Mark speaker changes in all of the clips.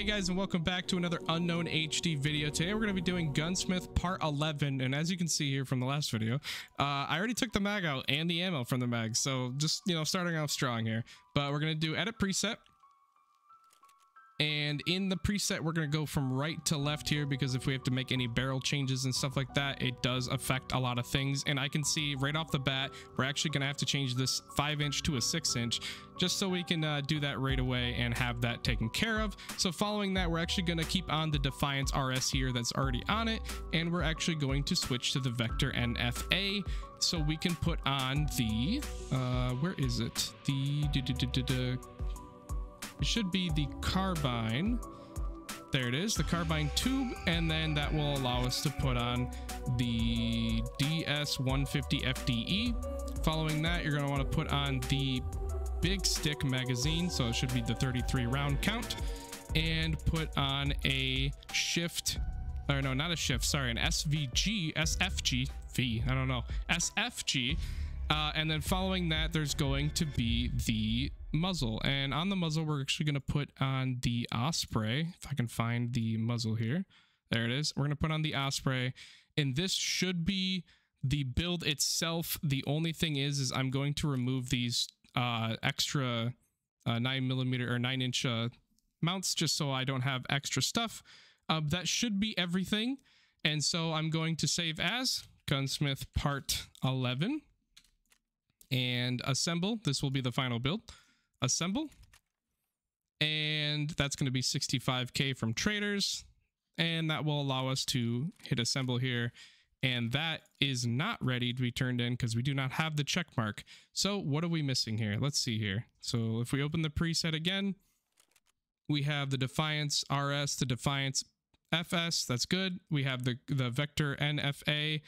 Speaker 1: Hey guys and welcome back to another Unknown HD video. Today we're going to be doing Gunsmith Part 11 and as you can see here from the last video, uh, I already took the mag out and the ammo from the mag so just you know starting off strong here. But we're going to do edit preset and in the preset we're going to go from right to left here because if we have to make any barrel changes and stuff like that it does affect a lot of things. And i can see right off the bat we're actually going to have to change this five inch to a six inch just so we can uh, do that right away and have that taken care of. So following that we're actually going to keep on the defiance rs here that's already on it and we're actually going to switch to the vector nfa so we can put on the uh where is it? The it should be the carbine. There it is, the carbine tube, and then that will allow us to put on the DS150 FDE. Following that, you're going to want to put on the big stick magazine, so it should be the 33 round count, and put on a shift, or no, not a shift, sorry, an SVG, SFG, V, I don't know, SFG. Uh, and then following that, there's going to be the muzzle. And on the muzzle we're actually going to put on the osprey if i can find the muzzle here. There it is. We're going to put on the osprey. And this should be the build itself. The only thing is is i'm going to remove these uh extra uh, nine millimeter or nine inch uh, mounts just so i don't have extra stuff. Uh, that should be everything. And so i'm going to save as gunsmith part 11 and assemble. This will be the final build assemble. And that's going to be 65k from traders. And that will allow us to hit assemble here. And that is not ready to be turned in because we do not have the check mark. So what are we missing here? Let's see here. So if we open the preset again, we have the Defiance RS, the Defiance FS. That's good. We have the, the Vector NFA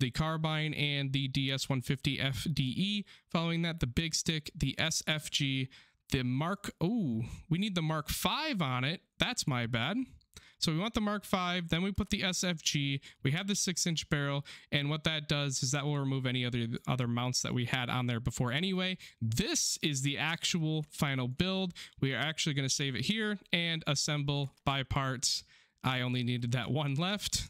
Speaker 1: the carbine and the DS150 FDE. Following that, the big stick, the SFG, the Mark. Oh, we need the Mark 5 on it. That's my bad. So we want the Mark 5, then we put the SFG, we have the 6-inch barrel, and what that does is that will remove any other other mounts that we had on there before anyway. This is the actual final build. We are actually going to save it here and assemble by parts. I only needed that one left.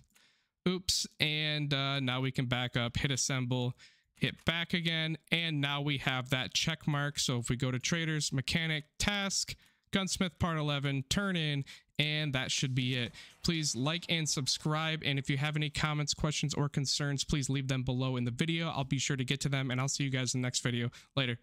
Speaker 1: Oops. And uh, now we can back up, hit assemble, hit back again. And now we have that check mark. So if we go to traders, mechanic, task, gunsmith part 11, turn in, and that should be it. Please like and subscribe. And if you have any comments, questions, or concerns, please leave them below in the video. I'll be sure to get to them and I'll see you guys in the next video. Later.